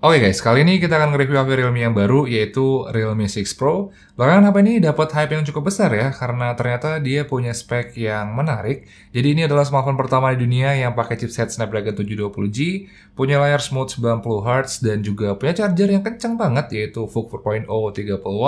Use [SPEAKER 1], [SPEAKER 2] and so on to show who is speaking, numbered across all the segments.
[SPEAKER 1] Oke okay guys, kali ini kita akan nge-review HP Realme yang baru yaitu Realme 6 Pro. Belakangan HP ini dapat hype yang cukup besar ya karena ternyata dia punya spek yang menarik. Jadi ini adalah smartphone pertama di dunia yang pakai chipset Snapdragon 720G, punya layar smooth 90Hz dan juga punya charger yang kencang banget yaitu VOOC 4.0 30W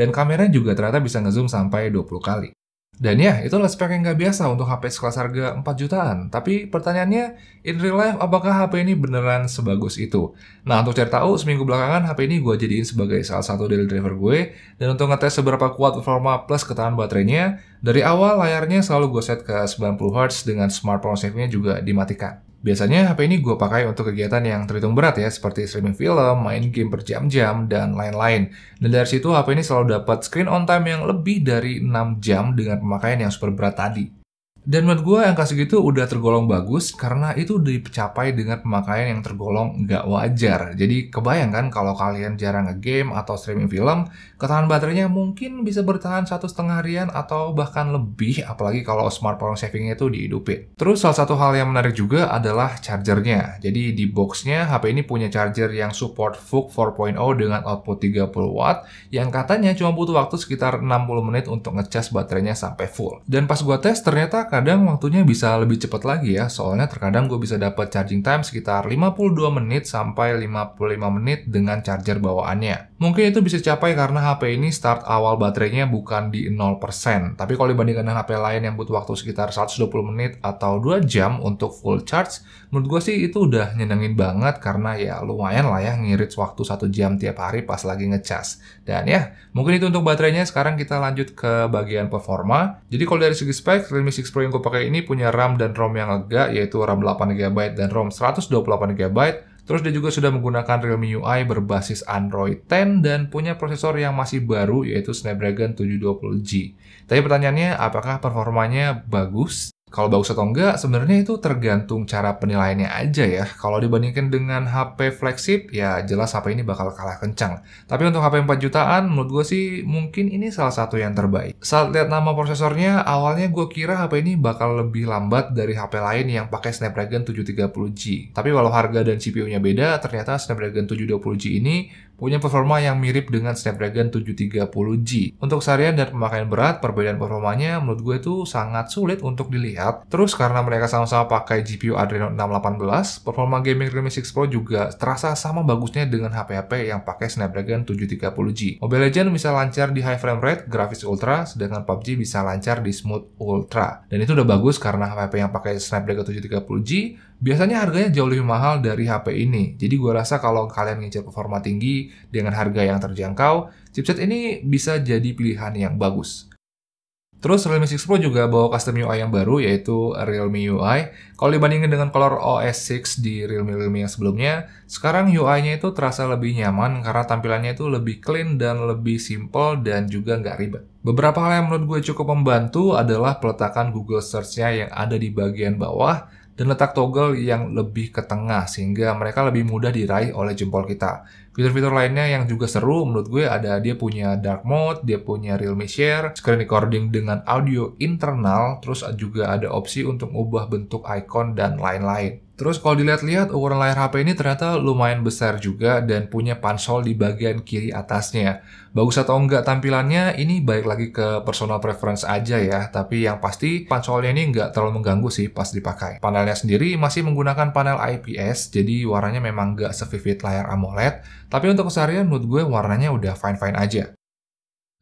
[SPEAKER 1] dan kameranya juga ternyata bisa ngezoom sampai 20 kali. Dan ya, itulah spek yang nggak biasa untuk HP sekelas harga 4 jutaan. Tapi pertanyaannya, in real life, apakah HP ini beneran sebagus itu? Nah, untuk cari tahu, seminggu belakangan HP ini gue jadiin sebagai salah satu daily driver gue. Dan untuk ngetes seberapa kuat performa plus ketahanan baterainya, dari awal layarnya selalu gue set ke 90Hz dengan smart nya juga dimatikan. Biasanya HP ini gue pakai untuk kegiatan yang terhitung berat ya, seperti streaming film, main game berjam-jam, dan lain-lain. Dan dari situ HP ini selalu dapat screen on time yang lebih dari 6 jam dengan pemakaian yang super berat tadi. Dan menurut gue angka segitu udah tergolong bagus karena itu dicapai dengan pemakaian yang tergolong nggak wajar. Jadi kebayangkan kalau kalian jarang nge-game atau streaming film, ketahanan baterainya mungkin bisa bertahan satu setengah harian atau bahkan lebih, apalagi kalau smartphone savingnya itu dihidupin. Terus salah satu hal yang menarik juga adalah chargernya. Jadi di boxnya HP ini punya charger yang support VOOC 4.0 dengan output 30 watt, yang katanya cuma butuh waktu sekitar 60 menit untuk ngecas baterainya sampai full. Dan pas gue tes ternyata kadang waktunya bisa lebih cepat lagi ya, soalnya terkadang gue bisa dapat charging time sekitar 52 menit sampai 55 menit dengan charger bawaannya. Mungkin itu bisa capai karena HP ini start awal baterainya bukan di 0%, tapi kalau dibandingkan dengan HP lain yang butuh waktu sekitar 120 menit atau 2 jam untuk full charge, menurut gue sih itu udah nyenengin banget karena ya lumayan lah ya ngirit waktu 1 jam tiap hari pas lagi ngecas. Dan ya, mungkin itu untuk baterainya, sekarang kita lanjut ke bagian performa. Jadi kalau dari segi spek, Realme 6 Pro yang gue pakai ini punya RAM dan ROM yang lega, yaitu RAM 8GB dan ROM 128GB. Terus dia juga sudah menggunakan Realme UI berbasis Android 10 dan punya prosesor yang masih baru yaitu Snapdragon 720G. Tapi pertanyaannya, apakah performanya bagus? Kalau bagus atau enggak, sebenarnya itu tergantung cara penilaiannya aja ya. Kalau dibandingkan dengan HP flagship, ya jelas HP ini bakal kalah kencang. Tapi untuk HP 4 jutaan, menurut gue sih mungkin ini salah satu yang terbaik. Saat lihat nama prosesornya, awalnya gue kira HP ini bakal lebih lambat dari HP lain yang pakai Snapdragon 730G. Tapi walau harga dan CPU-nya beda, ternyata Snapdragon 720G ini punya performa yang mirip dengan Snapdragon 730G. Untuk seharian dan pemakaian berat, perbedaan performanya menurut gue itu sangat sulit untuk dilihat. Terus karena mereka sama-sama pakai GPU Adreno 618, performa gaming Realme 6 Pro juga terasa sama bagusnya dengan HP-HP yang pakai Snapdragon 730G. Mobile Legends bisa lancar di high frame rate, grafis ultra, sedangkan PUBG bisa lancar di smooth ultra. Dan itu udah bagus karena HP-HP yang pakai Snapdragon 730G biasanya harganya jauh lebih mahal dari HP ini. Jadi gue rasa kalau kalian ngincer performa tinggi, dengan harga yang terjangkau, chipset ini bisa jadi pilihan yang bagus. Terus Realme 6 Pro juga bawa custom UI yang baru yaitu Realme UI. Kalau dibandingin dengan Color OS 6 di Realme-Realme yang sebelumnya, sekarang UI-nya itu terasa lebih nyaman karena tampilannya itu lebih clean dan lebih simple dan juga nggak ribet. Beberapa hal yang menurut gue cukup membantu adalah peletakan Google Search-nya yang ada di bagian bawah dan letak toggle yang lebih ke tengah sehingga mereka lebih mudah diraih oleh jempol kita. Fitur-fitur lainnya yang juga seru menurut gue ada dia punya dark mode, dia punya Realme Share, screen recording dengan audio internal, terus juga ada opsi untuk mengubah bentuk icon dan lain-lain. Terus kalau dilihat-lihat ukuran layar HP ini ternyata lumayan besar juga dan punya pansol di bagian kiri atasnya. Bagus atau enggak tampilannya ini baik lagi ke personal preference aja ya, tapi yang pasti pansolnya ini enggak terlalu mengganggu sih pas dipakai. Panelnya sendiri masih menggunakan panel IPS, jadi warnanya memang enggak sevivid layar AMOLED, tapi untuk keseharian menurut gue warnanya udah fine-fine aja.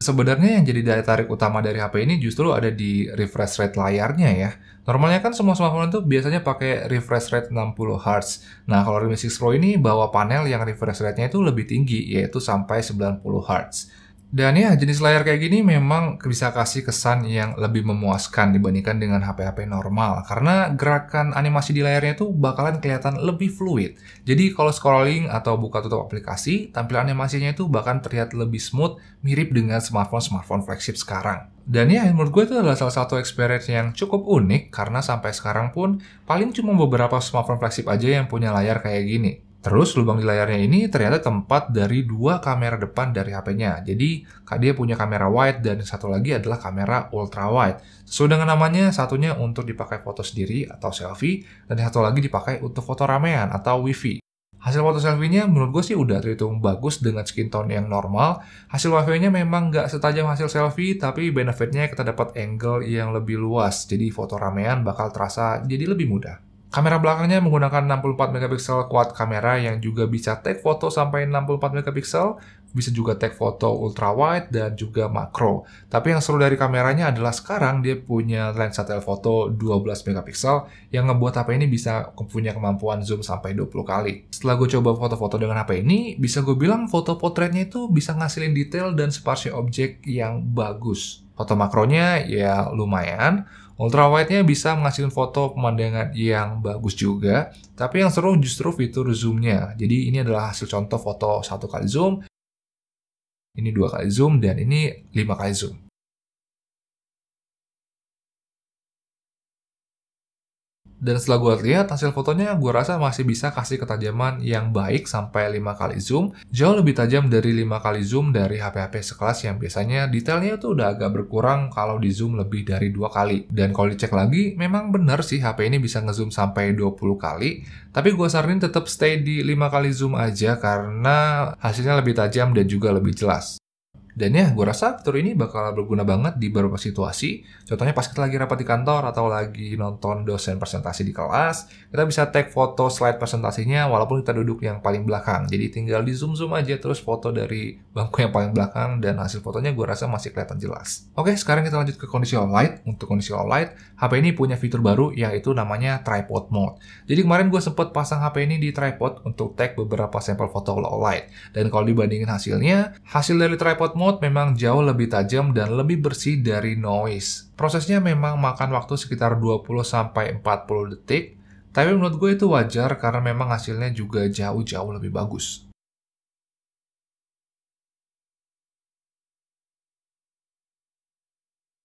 [SPEAKER 1] Sebenarnya yang jadi daya tarik utama dari HP ini justru ada di refresh rate layarnya ya. Normalnya kan semua smartphone itu biasanya pakai refresh rate 60 Hz. Nah, kalau Realme 6 Pro ini bawa panel yang refresh rate-nya itu lebih tinggi, yaitu sampai 90 Hz. Dan ya, jenis layar kayak gini memang bisa kasih kesan yang lebih memuaskan dibandingkan dengan HP-HP normal. Karena gerakan animasi di layarnya itu bakalan kelihatan lebih fluid. Jadi kalau scrolling atau buka tutup aplikasi, tampilan animasinya itu bahkan terlihat lebih smooth, mirip dengan smartphone-smartphone flagship sekarang. Dan ya, menurut gue itu adalah salah satu experience yang cukup unik karena sampai sekarang pun paling cuma beberapa smartphone flagship aja yang punya layar kayak gini. Terus lubang di layarnya ini ternyata tempat dari dua kamera depan dari HP-nya. Jadi dia punya kamera wide dan satu lagi adalah kamera ultra wide. Sesuai dengan namanya, satunya untuk dipakai foto sendiri atau selfie, dan satu lagi dipakai untuk foto ramean atau wifi. Hasil foto selfie-nya menurut gue sih udah terhitung bagus dengan skin tone yang normal. Hasil wavenya memang nggak setajam hasil selfie, tapi benefitnya kita dapat angle yang lebih luas. Jadi foto ramean bakal terasa jadi lebih mudah. Kamera belakangnya menggunakan 64 megapiksel quad kamera yang juga bisa take foto sampai 64 megapiksel, bisa juga take foto ultra wide dan juga makro. Tapi yang seru dari kameranya adalah sekarang dia punya lensa telephoto 12 megapiksel yang ngebuat HP ini bisa punya kemampuan zoom sampai 20 kali. Setelah gue coba foto-foto dengan HP ini, bisa gue bilang foto potretnya itu bisa ngasilin detail dan sparse objek yang bagus. Foto makronya ya lumayan, Ultra wide-nya bisa menghasilkan foto pemandangan yang bagus juga, tapi yang seru justru fitur zoom-nya. Jadi ini adalah hasil contoh foto satu kali zoom, ini dua kali zoom, dan ini lima kali zoom. Dan setelah gue lihat hasil fotonya, gue rasa masih bisa kasih ketajaman yang baik sampai 5 kali zoom. Jauh lebih tajam dari 5 kali zoom dari HP-HP sekelas yang biasanya detailnya itu udah agak berkurang kalau di zoom lebih dari dua kali. Dan kalau dicek lagi, memang benar sih HP ini bisa ngezoom sampai 20 kali. Tapi gue saranin tetap stay di 5 kali zoom aja karena hasilnya lebih tajam dan juga lebih jelas. Dan ya, gue rasa fitur ini bakal berguna banget di beberapa situasi. Contohnya pas kita lagi rapat di kantor atau lagi nonton dosen presentasi di kelas, kita bisa take foto slide presentasinya walaupun kita duduk yang paling belakang. Jadi tinggal di zoom-zoom aja terus foto dari bangku yang paling belakang dan hasil fotonya gue rasa masih kelihatan jelas. Oke, sekarang kita lanjut ke kondisi low light. Untuk kondisi low light, HP ini punya fitur baru yaitu namanya tripod mode. Jadi kemarin gue sempet pasang HP ini di tripod untuk take beberapa sampel foto low light. Dan kalau dibandingin hasilnya, hasil dari tripod mode mode memang jauh lebih tajam dan lebih bersih dari noise. Prosesnya memang makan waktu sekitar 20-40 detik, tapi menurut gue itu wajar karena memang hasilnya juga jauh-jauh lebih bagus.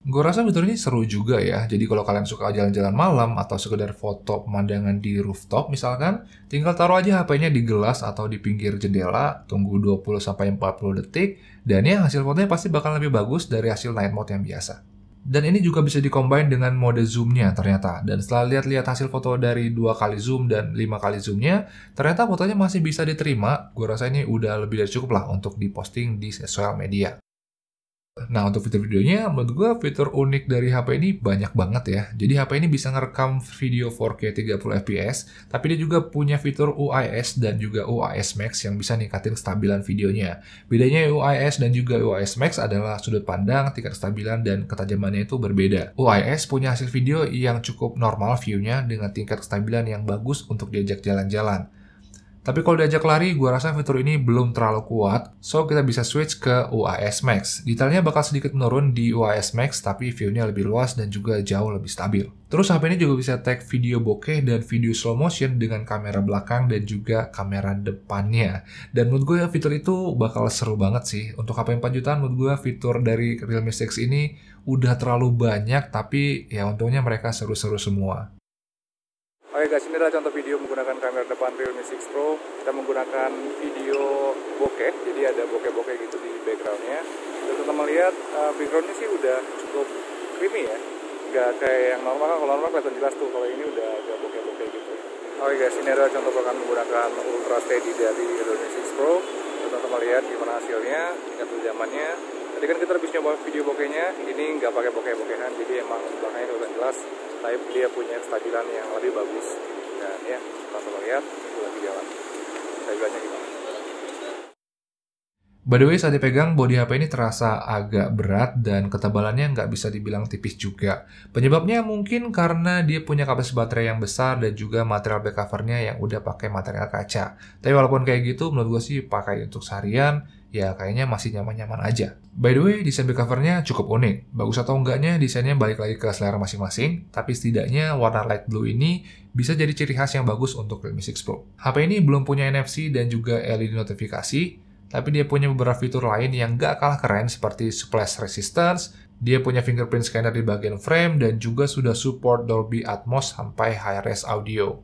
[SPEAKER 1] Gue rasa fitur ini seru juga ya. Jadi kalau kalian suka jalan-jalan malam atau sekedar foto pemandangan di rooftop misalkan, tinggal taruh aja HP-nya di gelas atau di pinggir jendela, tunggu 20-40 detik, dan ya hasil fotonya pasti bakal lebih bagus dari hasil night mode yang biasa. Dan ini juga bisa dikombin dengan mode zoomnya ternyata. Dan setelah lihat-lihat hasil foto dari dua kali zoom dan lima kali zoomnya, ternyata fotonya masih bisa diterima. Gue rasa ini udah lebih dari cukup lah untuk diposting di sosial media. Nah, untuk fitur videonya, menurut gue fitur unik dari HP ini banyak banget ya. Jadi HP ini bisa ngerekam video 4K 30 fps, tapi dia juga punya fitur UIS dan juga UIS Max yang bisa ningkatin kestabilan videonya. Bedanya UIS dan juga UIS Max adalah sudut pandang, tingkat kestabilan, dan ketajamannya itu berbeda. UIS punya hasil video yang cukup normal view-nya dengan tingkat kestabilan yang bagus untuk diajak jalan-jalan. Tapi kalau diajak lari, gue rasa fitur ini belum terlalu kuat, so kita bisa switch ke UAS Max. Detailnya bakal sedikit menurun di UAS Max, tapi view-nya lebih luas dan juga jauh lebih stabil. Terus HP ini juga bisa take video bokeh dan video slow motion dengan kamera belakang dan juga kamera depannya. Dan menurut gue fitur itu bakal seru banget sih. Untuk HP 4 jutaan menurut gue fitur dari Realme 6 ini udah terlalu banyak, tapi ya untungnya mereka seru-seru semua.
[SPEAKER 2] Guys, ini adalah contoh video menggunakan kamera depan Realme 6 Pro. Kita menggunakan video bokeh, jadi ada bokeh-bokeh gitu di backgroundnya. Dan teman-teman lihat, uh, backgroundnya sih udah cukup creamy ya. Nggak kayak yang normal, kalau normal kelihatan jelas tuh. Kalau ini udah agak bokeh-bokeh gitu. Oke guys, ini adalah contoh bahkan menggunakan Ultra Steady dari Realme 6 Pro. Teman-teman lihat gimana hasilnya, tingkat zamannya. Tadi kan kita habis nyoba video bokehnya, ini nggak pakai bokeh-bokehan, jadi emang belakangnya udah jelas tapi dia punya kestabilan yang lebih bagus. Dan ya kita lihat itu lagi jalan. Stabilannya gimana
[SPEAKER 1] By the way, saat dipegang, bodi HP ini terasa agak berat dan ketebalannya nggak bisa dibilang tipis juga. Penyebabnya mungkin karena dia punya kapasitas baterai yang besar dan juga material back covernya yang udah pakai material kaca. Tapi walaupun kayak gitu, menurut gue sih pakai untuk seharian, ya kayaknya masih nyaman-nyaman aja. By the way, desain back covernya cukup unik. Bagus atau enggaknya, desainnya balik lagi ke selera masing-masing, tapi setidaknya warna light blue ini bisa jadi ciri khas yang bagus untuk Realme 6 Pro. HP ini belum punya NFC dan juga LED notifikasi, tapi dia punya beberapa fitur lain yang gak kalah keren seperti splash resistance, dia punya fingerprint scanner di bagian frame, dan juga sudah support Dolby Atmos sampai high-res audio.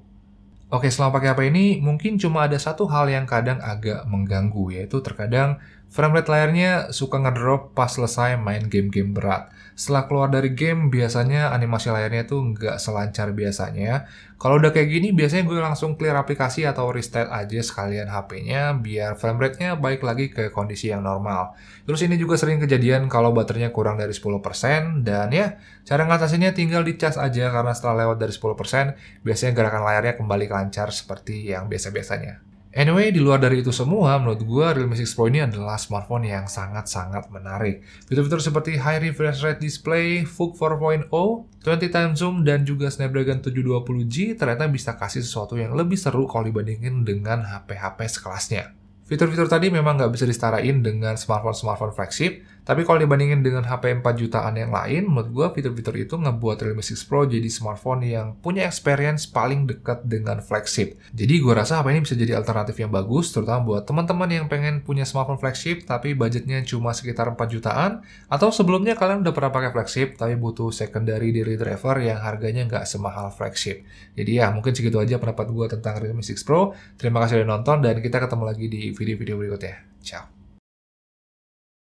[SPEAKER 1] Oke, selama pakai HP ini, mungkin cuma ada satu hal yang kadang agak mengganggu, yaitu terkadang Frame rate layarnya suka ngedrop pas selesai main game-game berat. Setelah keluar dari game, biasanya animasi layarnya tuh nggak selancar biasanya. Kalau udah kayak gini, biasanya gue langsung clear aplikasi atau restart aja sekalian HP-nya, biar frame rate-nya balik lagi ke kondisi yang normal. Terus ini juga sering kejadian kalau baterainya kurang dari 10%, dan ya, cara ngatasinnya tinggal dicas aja karena setelah lewat dari 10%, biasanya gerakan layarnya kembali lancar seperti yang biasa-biasanya. Anyway, di luar dari itu semua, menurut gue Realme 6 Pro ini adalah smartphone yang sangat-sangat menarik. Fitur-fitur seperti high refresh rate display, VOOC 4.0, 20 time zoom, dan juga Snapdragon 720G ternyata bisa kasih sesuatu yang lebih seru kalau dibandingin dengan HP-HP sekelasnya. Fitur-fitur tadi memang nggak bisa disetarain dengan smartphone-smartphone flagship, tapi kalau dibandingin dengan HP 4 jutaan yang lain, menurut gue fitur-fitur itu ngebuat Realme 6 Pro jadi smartphone yang punya experience paling dekat dengan flagship. Jadi gue rasa HP ini bisa jadi alternatif yang bagus, terutama buat teman-teman yang pengen punya smartphone flagship tapi budgetnya cuma sekitar 4 jutaan, atau sebelumnya kalian udah pernah pakai flagship tapi butuh secondary daily driver yang harganya nggak semahal flagship. Jadi ya mungkin segitu aja pendapat gue tentang Realme 6 Pro. Terima kasih udah nonton dan kita ketemu lagi di video-video berikutnya. Ciao.